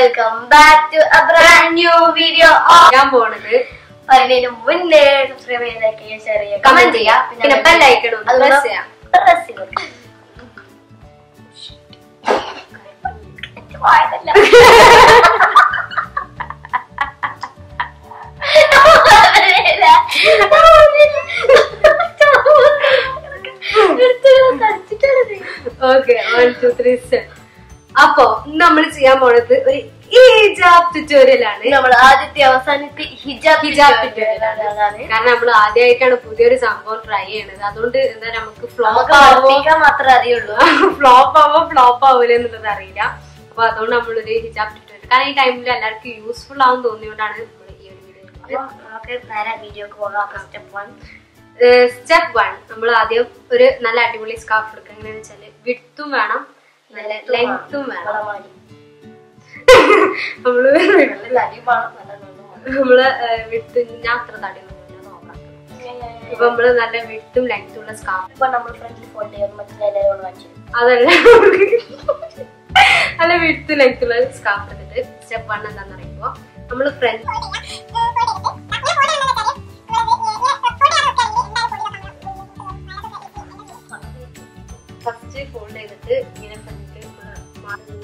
Welcome back to a brand new video ഞാൻ പോണത് പറയുന്നതിന് മുന്നേ സബ്സ്ക്രൈബ് ചെയ്ത് ലൈക്ക് ചെയ്യുക ഷെയർ ചെയ്യുക കമന്റ് ചെയ്യുക പിന്നെ icon ഒന്ന് അതൊന്ന് press ചെയ്യാം. എടുത്ത് തടിച്ചിട്ടാണ് ഓക്കെ വൺ ടു ത്രീ അപ്പൊ നമ്മൾ ചെയ്യാൻ പോണത് ഒരു ഹിജാബ് ട്യൂട്ടോറിയൽ ആണ്. നമ്മൾ ആദ്യത്തെ അവസാനത്തെ ഹിജാബ് ഹിജാബ് ട്യൂട്ടോറിയൽ ആണ്. കാരണം നമ്മൾ ആദ്യമായിട്ടാണ് പുതിയൊരു സംഭവം ട്രൈ ചെയ്യണത്. അതുകൊണ്ട് എന്താ നമുക്ക് ഫ്ലോപ്പ് ആവോ മാത്രമേ അറിയുള്ളൂ. ഫ്ലോപ്പ് ആവോ ഫ്ലോപ്പ് ആവൂല എന്നുള്ളത് അറിയില്ല. അപ്പൊ അതുകൊണ്ട് നമ്മളൊരു ഹിജാബ് ട്യൂട്ടോറിയൽ കാരണം ഈ ടൈമിൽ എല്ലാവർക്കും യൂസ്ഫുൾ ആവും തോന്നിയോണ്ടാണ് നമ്മൾ ഈ ഒരു വീഡിയോ അപ്പൊ നമുക്ക് നേരെ വീഡിയോക്ക് പോകാം. സ്റ്റെപ്പ് വൺ സ്റ്റെപ്പ് വൺ നമ്മൾ ആദ്യം ഒരു നല്ല അടിപൊളി സ്കാർഫ് എടുക്കുക. എങ്ങനെയാണെന്ന് വെച്ചാൽ വിടുത്തും വേണം. നല്ല ലെങ്ത്തും വേണം. നമ്മൾ നമ്മൾ ഞാൻ അത്ര തടി നോക്കാം. ഇപ്പൊ നമ്മൾ നല്ല വിട്ടും ലെങ്ത്തും ഉള്ള സ്കാർഫ് അതല്ല. നല്ല വിട്ടും ലെങ്ത്തുള്ള സ്കാർഫ് എടുത്തിട്ട് സ്റ്റെപ്പ് വൺ എന്താന്ന് പറയുമ്പോ നമ്മൾ ഫ്രണ്ട് ഫസ്റ്റ് ഫോൾഡ് ചെയ്തിട്ട് ഇങ്ങനെ ഫ്രണ്ടിൽ ബാക്കിൽ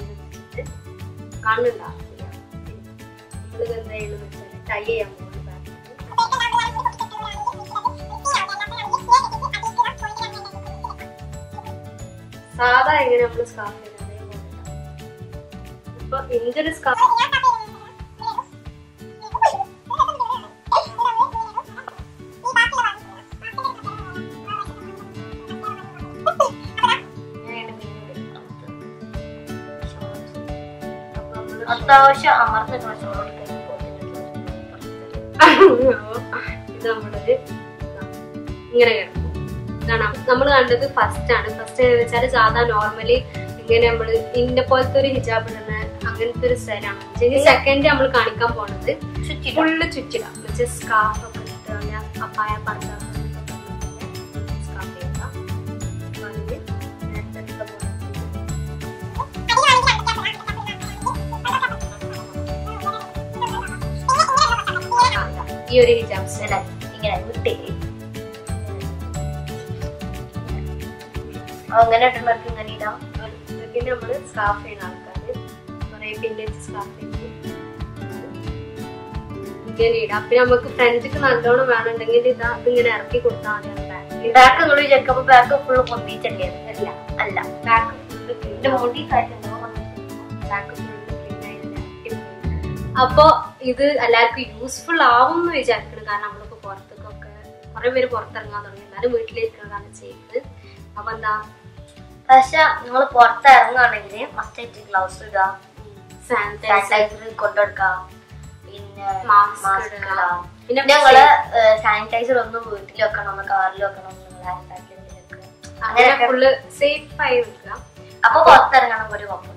സാധാ എങ്ങനെ നമ്മൾ സ്കാർഫ് ഇപ്പൊ എന്തൊരു സ്കാർഫ് അത്യാവശ്യം അമർന്നിട്ട് ഇത് നമ്മളൊരു ഇങ്ങനെ ഇതാണ് നമ്മൾ കണ്ടത് ഫസ്റ്റ് ആണ് ഫസ്റ്റ് എന്ന് വെച്ചാൽ സാധാ നോർമലി ഇങ്ങനെ നമ്മൾ ഇന്ന പോലത്തെ ഒരു ഹിജാബ് ഇടുന്ന അങ്ങനത്തെ ഒരു സ്റ്റൈലാണ് സെക്കൻഡ് നമ്മൾ കാണിക്കാൻ പോണത് ഫുള്ള് ചുറ്റിട സ്കാർഫ് ഒക്കെ അപ്പായ പർദ്ദ ഈ ഒരു ഹിജാബ് സ്റ്റൈൽ ഇങ്ങനെ വിട്ടേ. അങ്ങനെ ഇട്ടുള്ളവർക്ക് ഇങ്ങനെ ഇടാം പിന്നെ നമ്മൾ സ്കാർഫ് ചെയ്യുന്ന ആൾക്കാര്. കുറെ പിന്നെ സ്കാർഫ് ചെയ്യും. ഇങ്ങനെ ഇടാം. പിന്നെ നമുക്ക് ഫ്രണ്ട്സിക്ക് നല്ലോണം വേണമെന്നുണ്ടെങ്കിൽ ഇതാ ഇങ്ങനെ ഇറക്കി കൊടുത്താൽ മതി ബാക്ക് നിങ്ങൾ ചെക്കപ്പോ ബാക്ക് ഫുള്ള് പൊന്തിച്ചല്ലേ അല്ല അല്ല. ബാക്ക് ഫുള്ള് മുടി കാര്യമുണ്ടോ ബാക്ക് ഫുള്ള് അപ്പൊ ഇത് എല്ലാവർക്കും യൂസ്ഫുൾ ആവും എന്ന് വിചാരിക്കണം കാരണം നമ്മളിപ്പോ പുറത്തേക്കൊക്കെ കുറെ പേര് പുറത്തിറങ്ങാൻ തുടങ്ങി. എന്നാലും വീട്ടിലിരിക്കുന്നതാണ് ചെയ്യുന്നത്. അപ്പൊ എന്താ? പക്ഷെ നിങ്ങൾ പുറത്തിറങ്ങുകയാണെങ്കിൽ ഫസ്റ്റ് മസ്റ്റായിട്ട് ഗ്ലൗസ് ഇടുക സാനിറ്റൈസർ കൊണ്ടുകൊടുക്കുക പിന്നെ മാസ്ക് ഇടുക. പിന്നെ നിങ്ങൾ സാനിറ്റൈസർ ഒന്നും വീട്ടിൽ വെക്കണം. കാറിൽ വെക്കണം. അങ്ങനെ ഫുള്ള് സേഫ് ആയി നിൽക്കുക അപ്പൊ പുറത്തിറങ്ങണം ഒരു അപ്പൊ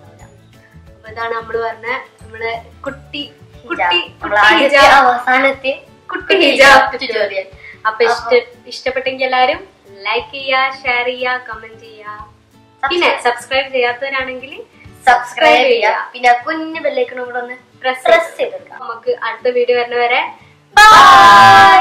ഇതാണ് നമ്മൾ പറഞ്ഞ നമ്മളെ കുട്ടി കുട്ടി അവസാനത്തെ കുട്ടി ഹിജാബ് ട്യൂട്ടോറിയൽ അപ്പൊ ഇഷ്ട ഇഷ്ടപ്പെട്ടെങ്കിൽ എല്ലാരും ലൈക്ക് ചെയ്യുക ഷെയർ ചെയ്യുക കമന്റ് ചെയ്യുക. പിന്നെ സബ്സ്ക്രൈബ് ചെയ്യാത്തവരാണെങ്കിൽ സബ്സ്ക്രൈബ് ചെയ്യുക. പിന്നെ കുഞ്ഞു ബെല്ലൈക്കണും കൂടെ ഒന്ന് പ്രസ് പ്രസ് ചെയ്തെടുക്കാം നമുക്ക് അടുത്ത വീഡിയോ വരുന്നവരെ ബൈ